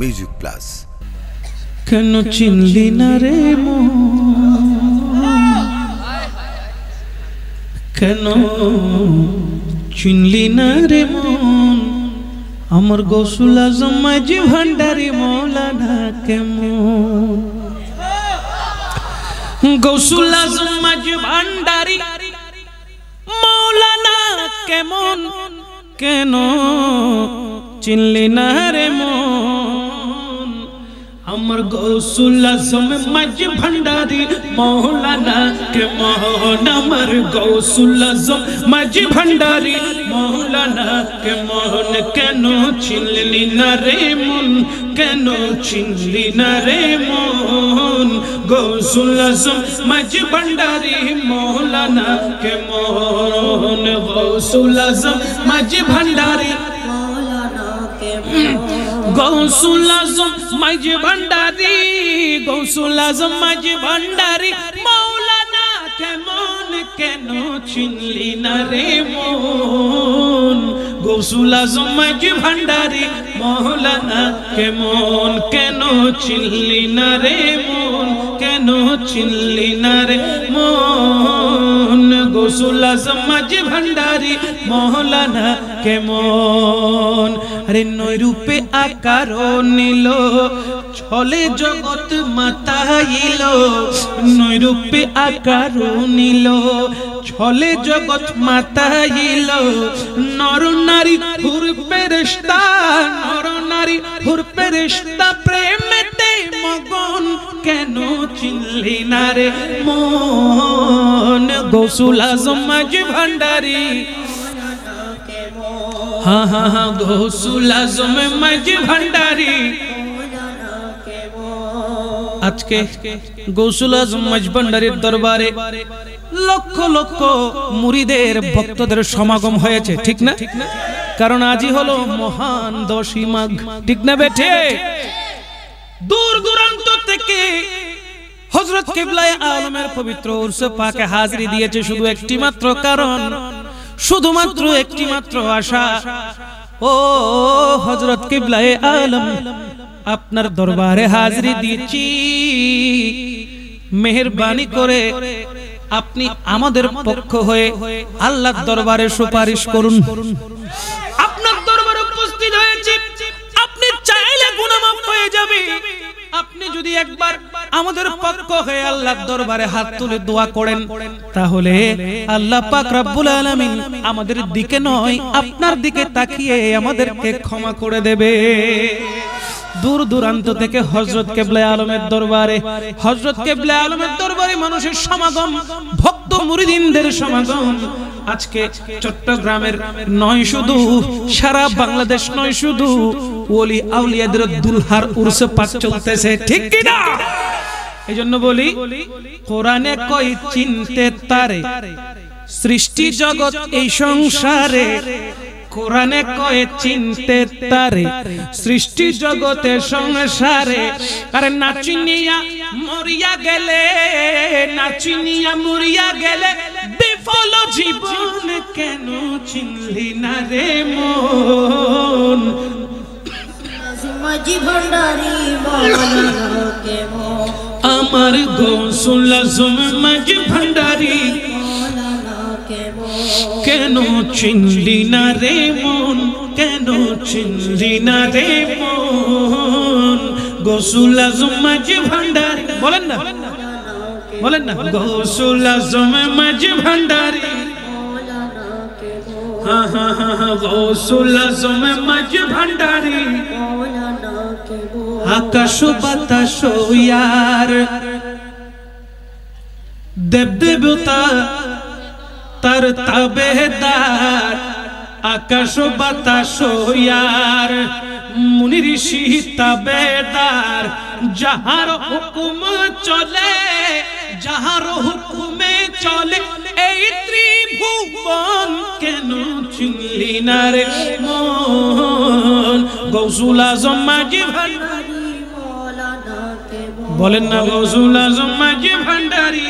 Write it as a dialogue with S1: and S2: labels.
S1: Music plus
S2: কেন চিনলি না রে মন? কেন চিনলি না রে মন? আমার গোসুল আজম মাঝি ভান্ডারি মৌলানা কেমন? গৌসুল আজম মাঝি ভান্ডারি মৌলানা কেমন? কেন চিনলি না রে মন? আমার গৌসুল আজম মাঝি ভান্ডারি মৌলানা কেমন আমার গৌসুল আজম মাঝি ভান্ডারি মৌলানা কেমন কেন চিনলি না রে মন কেন চিনলি না রে মন গৌসুল আজম মাঝি ভান্ডারি মৌলানা কেমন গৌসুল আজম মাঝি ভান্ডারি গৌসুল আজম মাঝি ভান্ডারি, গৌসুল আজম মাঝি ভান্ডারি, মৌলানা কেমন কেন চিনলি না রে মন? গৌসুল আজম মাঝি ভান্ডারি, মৌলানা কেমন কেন চিনলি না রে মন? কেন চিনলি না রে মন? আজম, মাঝি ভান্ডারি মৌলানা কেমন? আরে নৈরূপে আকার নিল, ছলে জগৎ মাতাইল। নৈরূপে আকার নিল, ছলে জগৎ মাতাইল। নর নারী হুর পেরেস্তা নর নারী হুর পেরেস্তা প্রেমেতে মগন কেন চিনলি না রে মন? গৌসুল আজম, মাঝি ভান্ডারি। হ্যাঁ হ্যাঁ হ্যাঁ গৌসুল আজম, মাঝি ভান্ডারি। আজকে গৌসুল আজম, মাঝ ভান্ডারির দরবারে লক্ষ লক্ষ মুরিদের, ভক্তদের সমাগম হয়েছে, ঠিক না? কারণ আজই হলো মহান দশী মাঘ, ঠিক না বেঠে? দূর দূরান্ত থেকে হজরত কেবলায় আলমের পবিত্র উর্সে পাকে হাজরি দিয়েছে শুধু একটি মাত্র কারণ, শুধুমাত্র একটি মাত্র আশা। ও হজরত কিবলায় আলম, আপনার দরবারে হাজরি দিয়েছি। মেহরবানি করে আপনি আমাদের পক্ষ হয়ে আল্লাহর দরবারে সুপারিশ করুন। আমাদের পক্ষ হয়ে আল্লাহর দরবারে হাত তুলে দোয়া করেন। তাহলে আল্লাহ পাক রব্বুল আলামিন আমাদের দিকে নয় আপনার দিকে তাকিয়ে আমাদেরকে ক্ষমা করে দেবে। দূর দূরান্ত থেকে হজরত কেবলে আলমের দরবারে হজরত কেবলে আলমের দরবারে মানুষের সমাগম ভক্ত মুরিদিনদের সমাগম। আজকে চট্টগ্রামের নয় শুধু সারা বাংলাদেশ নয় শুধু ওলি আউলিয়াদের দুলহার উরসে পাক চলতেছে ঠিক কি না এই জন্য বলি, কোরআনে কই চিনতে তারে সৃষ্টি জগৎ এই সংসারে। কোরআনে কয়ে, চিনতে তারে সৃষ্টি জগতে সংসারে। আরে নাচিনিয়া মরিয়া গেলে নাচিনিয়া মরিয়া গেলে বিফল জীবন কেন চিনলি না রে মন?
S3: কেমন
S2: আমার গৌসুল আজম মাঝ ভান্ডারি
S3: মৌলানা কেমন
S2: কেন চিনলি না রে মন কেন চিনলি না রে মন গৌসুল আজম মাঝ ভান্ডারি বলেন না বলেন না গৌসুল আজম মাঝ ভান্ডারি
S3: মৌলানা কেমন
S2: হ্যাঁ হ্যাঁ হ্যাঁ হ্যাঁ গৌসুল আজম মাঝ ভান্ডারি
S3: মৌলানা কেমন
S2: আকাশ বাতাস দেব দেবতা তার তাবেদার আকাশ বাতাস মুনি ঋষি তাবেদার, যাহার হুকুম চলে, যাহার হুকুমে চলে, এই ত্রিভুবন কেন চিনলি না রে মন? গৌসুল আজম মাঝি ভান্ডারি বলেন না গৌসুল আজম মাঝি ভান্ডারি।